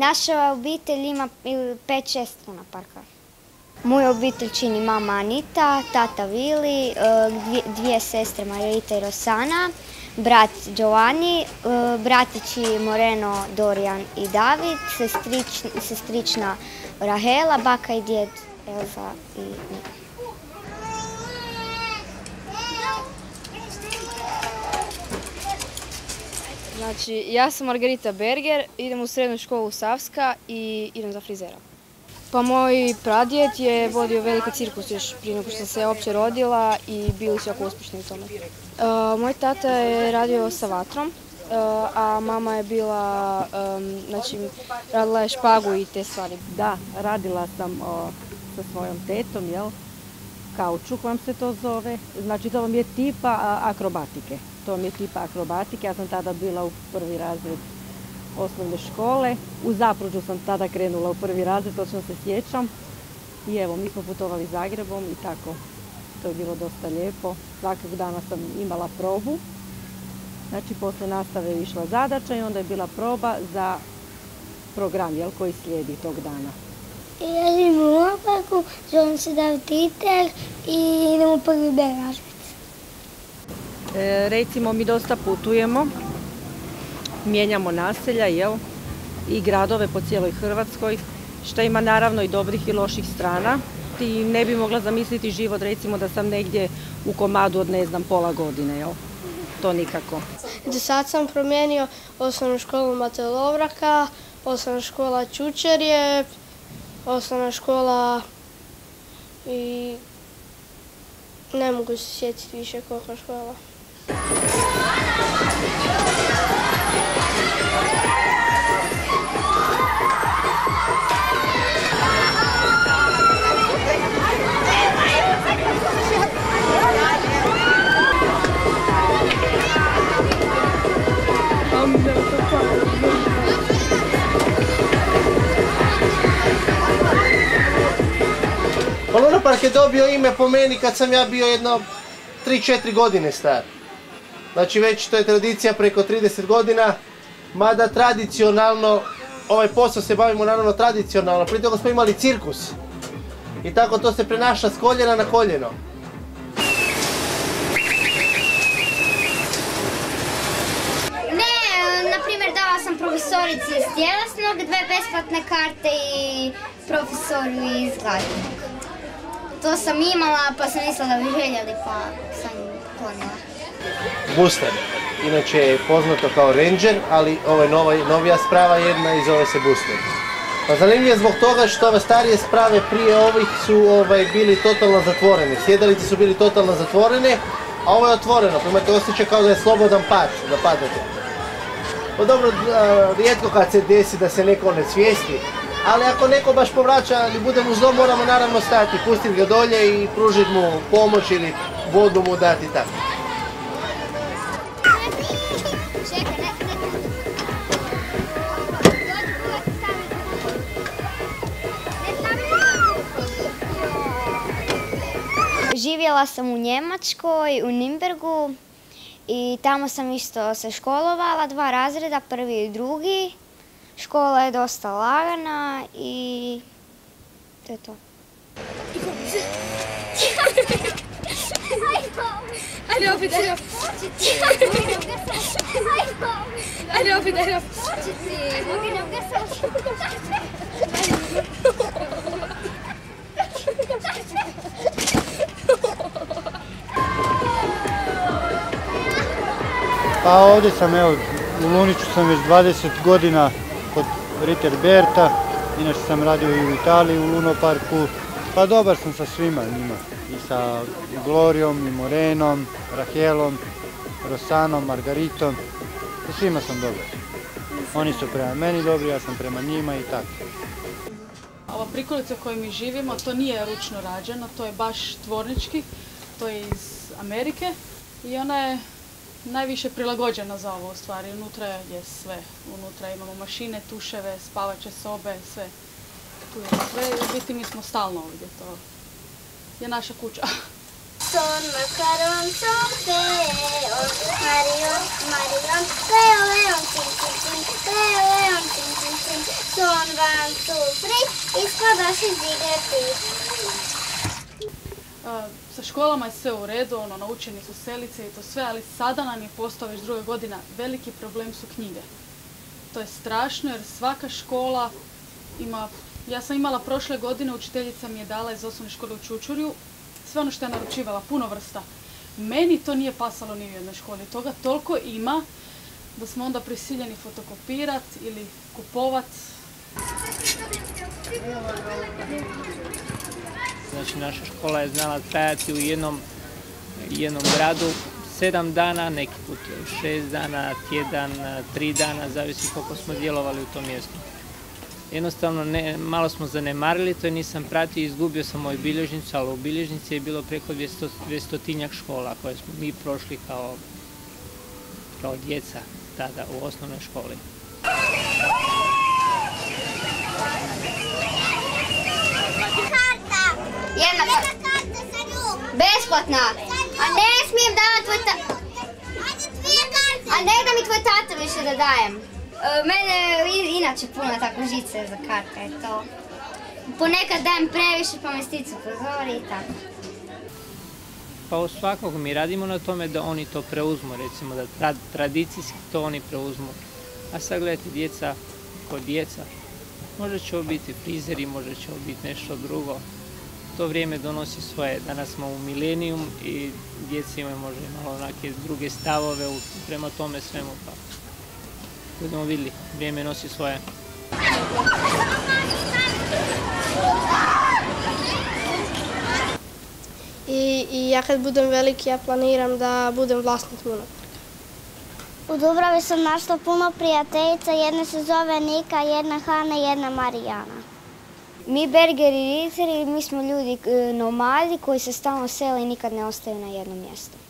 Naša obitelj ima 5-6 parka. Moju obitelj čini mama Anita, tata Vili, e, dvije sestre Margarita i Rosana, brat Giovanni, e, bratići Moreno, Dorijan i David, sestrična Rahela, baka i djed Elza i Nika. Znači, ja sam Margarita Berger, idem u srednju školu Savska i idem za frizera. Pa moj pradjet je vodio veliki cirkus još prije nego što sam se uopće rodila i bili su jako uspješni u tome. Uh, moj tata je radio sa vatrom, uh, a mama je bila, um, znači, radila je špagu i te stvari. Da, radila sam sa svojom tetom, jel? Kaučuk vam se to zove. Znači, to vam je tipa akrobatike. To vam je tipa akrobatike. Ja sam tada bila u prvi razred osnovne škole. U Zapruđu sam tada krenula u prvi razred, točno se sjećam. I evo, mi smo putovali Zagrebom i tako. To je bilo dosta lijepo. Svakog dana sam imala probu. Znači, posle nastave je išla zadača i onda je bila proba za program jel, koji slijedi tog dana. Ja živim u Opaku, zovem se David Titer i idem u prvi B e, recimo, mi dosta putujemo mijenjamo naselja jel, i gradove po cijeloj Hrvatskoj, što ima naravno i dobrih i loših strana. Ti ne bi mogla zamisliti život recimo da sam negdje u komadu od ne znam pola godine, jel? To nikako. Do sad sam promijenio osnovnu školu Mate Lovraka, osnovna škola Čučerje, osnovna škola i ne mogu se sjetiti više koliko škola. Luna Park je dobio ime po meni kad sam ja bio jedno 3-4 godine star. Znači već to je tradicija preko 30 godina, mada tradicionalno, ovaj posao se bavimo naravno tradicionalno, prije toga smo imali cirkus. I tako to se prenaša s koljena na koljeno. Ne, na primjer dala sam profesorici iz tjelesnog, dve besplatne karte i profesoru iz glazbenog. To sam imala pa sam mislila da bi željeli pa sam klonila. Booster. Inače je poznato kao Ranger, ali ovo je nova, novija sprava jedna i zove se Booster. Pa zanimljivo je zbog toga što ove starije sprave prije ovih su ovaj, bili totalno zatvorene. Sjedalice su bili totalno zatvorene, a ovo je otvoreno, pa imate osjećaj kao da je slobodan pad, da padate. Pa dobro, rijetko kad se desi da se neko ne svijesti, ali ako neko baš povraća ili bude mu zlo, moramo naravno stati, pustiti ga dolje i pružiti mu pomoć ili vodu mu dati tako. Živjela sam u Njemačkoj, u Nimbergu i tamo sam isto se školovala, dva razreda, prvi i drugi. Škola je dosta lagana i to je to. Ajde opet, ajde opet. Ajde opet, ajde opet. Pa ovdje sam, evo, u Luniću sam već 20 godina kod Ritter Berta, inače sam radio i u Italiji u Lunoparku, pa dobar sam sa svima njima, i sa Glorijom, i Morenom, Rahelom, Rosanom, Margaritom, sa svima sam dobar. Oni su prema meni dobri, ja sam prema njima i tako. Ova prikolica u kojoj mi živimo, to nije ručno rađeno, to je baš tvornički, to je iz Amerike i ona je najviše prilagođena za ovo u stvari. Unutra je sve. Unutra imamo mašine, tuševe, spavače sobe, sve. Tu je sve. U biti mi smo stalno ovdje. To je naša kuća. son makaron, son feon, Marion, Marion, Leo, Leon, cin, cin, cin, Leo, Leon, cin, cin, cin, son van su fri, ispadaš iz igre. Sa školama je sve u redu, ono, naučeni su selice i to sve, ali sada nam je postao već druga godina, veliki problem su knjige. To je strašno jer svaka škola ima, ja sam imala prošle godine, učiteljica mi je dala iz osnovne škole u Čučurju, sve ono što je naručivala, puno vrsta. Meni to nije pasalo ni u jednoj školi, toga toliko ima da smo onda prisiljeni fotokopirat ili kupovat. Znači naša škola je znala trajati u jednom, jednom gradu sedam dana, neki put šest dana, tjedan, tri dana, zavisi koliko smo djelovali u tom mjestu. Jednostavno ne, malo smo zanemarili, to nisam pratio, izgubio sam moju bilježnicu, ali u bilježnici je bilo preko 200, 200 škola koje smo mi prošli kao, kao djeca tada u osnovnoj školi. Jedna karta. Besplatna. A ne smijem davati tvoj ta... A ne da mi tvoj tata više da dajem. E, Mene inače puno tako žice za karte, to. Ponekad dajem previše pa me sticu pozori i tako. Pa u svakog mi radimo na tome da oni to preuzmu, recimo da tra- tradicijski to oni preuzmu. A sad gledajte, djeca kod djeca, možda će ovo biti frizeri, možda će ovo biti nešto drugo. To vrijeme donosi svoje. Danas smo u milenijum i djeca imaju možda i malo onake druge stavove u- prema tome svemu. Pa budemo vidjeli, vrijeme nosi svoje. I, I ja kad budem veliki, ja planiram da budem vlasnik Luna. U Dubravi sam našla puno prijateljica, jedna se zove Nika, jedna Hana, jedna Marijana. Mi bergeri i mi smo ljudi e, nomadi koji se stalno sele i nikad ne ostaju na jednom mjestu.